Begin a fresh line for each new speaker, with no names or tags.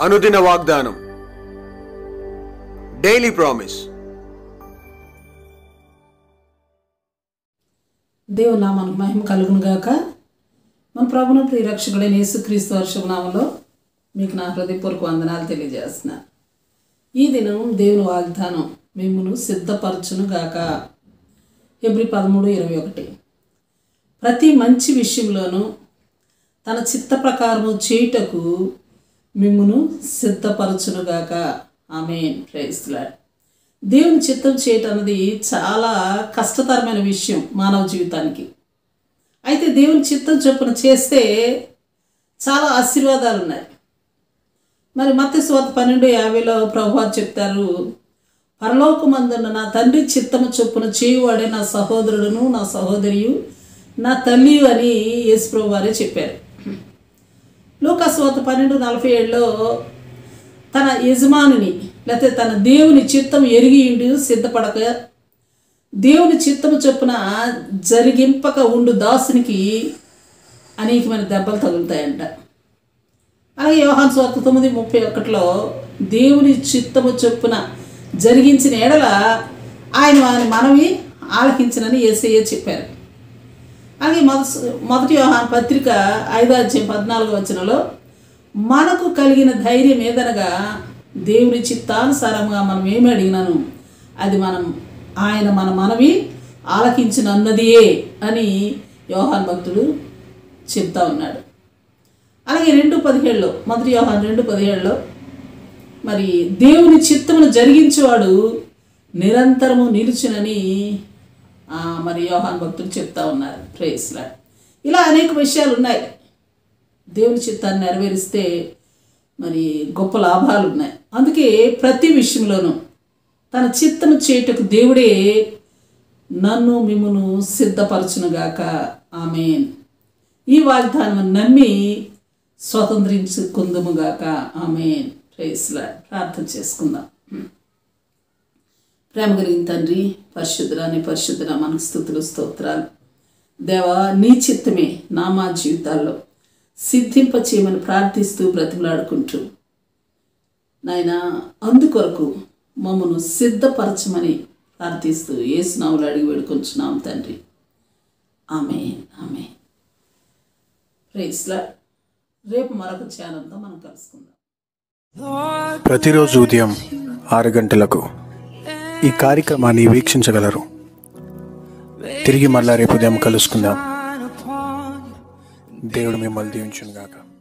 అనుదిన వాగ్దానం. Daily promise
దేవుని నామానికి మహిమ కలుగును గాక. మన ప్రభును ప్రియరక్షకుడైన యేసుక్రీస్తు వర్షభనామంలో మీకు నా హృదయపూర్వక వందనాలు తెలియజేస్తున్నాను ఈ దినం దేవుని వాగ్దానం మిమ్మను సిద్ధపరచును గాక. ఫిబ్రి పదమూడు ఇరవై ఒకటి. ప్రతి మంచి విషయంలోనూ తన చిత్త ప్రకారము చేయుటకు మిమ్మును సిద్ధపరచునుగాక. ఆమె ప్రైస్లాడ్ దేవుని చిత్తం చేయటం అనేది చాలా కష్టతరమైన విషయం మానవ జీవితానికి. అయితే దేవుని చిత్తం చొప్పున చేస్తే చాలా ఆశీర్వాదాలు ఉన్నాయి మరి మత్స్య పన్నెండు యాభైలో ప్రభువారు చెప్తారు పరలోకమందున్న నా తండ్రి చిత్తము చొప్పున చేయువాడే నా సహోదరుడును నా సహోదరియు నా తల్లి అని యేసుప్రభు వారే చెప్పారు. లోకస్వాత పన్నెండు నలభై ఏడులో తన యజమానిని లేకపోతే తన దేవుని చిత్తం ఎరిగి ఉండి సిద్ధపడక దేవుని చిత్తము చొప్పున జరిగింపక ఉండు దాసునికి అనేకమైన దెబ్బలు తగులుతాయంట. అలాగే యోహాన్ స్వార్థ తొమ్మిది ముప్పై ఒకటిలో దేవుని చిత్తము చొప్పున జరిగించిన ఎడల ఆయన ఆయన మనవి ఆలకించనని ఏసయ్య చెప్పారు. అలాగే మొదటి మొదటి వ్యవహార పత్రిక ఐదాధ్యం పద్నాలుగో పద్నాలుగు వచనంలో మనకు కలిగిన ధైర్యం ఏదనగా దేవుని చిత్తానుసారంగా మనం ఏమి అడిగినాను? అది మనం ఆయన మన మనవి ఆలకించినన్నదియే అని యోహాన్ భక్తుడు చెప్తా ఉన్నాడు. అలాగే రెండు పదిహేడులో మొదటి యోహాన్ రెండు పదిహేడులో మరి దేవుని చిత్తమును జరిగించేవాడు నిరంతరము నిలుచునని మరి యోహాన్ భక్తులు చెప్తా ఉన్నారు ప్రేస్లా ఇలా అనేక విషయాలు ఉన్నాయి. దేవుని చిత్తాన్ని నెరవేరిస్తే మరి గొప్ప లాభాలు ఉన్నాయి. అందుకే ప్రతి విషయంలోనూ తన చిత్తము చేయుటకు దేవుడే నన్ను మిమ్మను సిద్ధపరచునుగాక. ఆమె ఈ వాగ్దానం నమ్మి స్వతంత్రించుకుందుముగాక. ఆమె ప్రేస్లా ప్రార్థన చేసుకుందాం. ప్రేమ కలిగిన తండ్రి పరిశుద్ధరాని పరిశుద్ధర మనకు స్థుతులు స్తోత్రాలు. దేవా నీ చిత్తమే నా మా జీవితాల్లో సిద్ధింప చేయమని ప్రార్థిస్తూ బ్రతిమలాడుకుంటూ. నాయన అందుకొరకు మమ్మను సిద్ధపరచమని ప్రార్థిస్తూ ఏసునాములు అడిగి వేడుకొంచున్నాం తండ్రి. ఆమె ఆమె ప్రైస్లా రేపు మరొక ఛానల్తో మనం కలుసుకుందాం.
ప్రతిరోజు ఉదయం ఆరు గంటలకు ఈ కార్యక్రమాన్ని వీక్షించగలరు. తిరిగి మళ్ళా రేపు ఉదయం కలుసుకుందాం. దేవుడు మిమ్మల్ని దీవించును గాక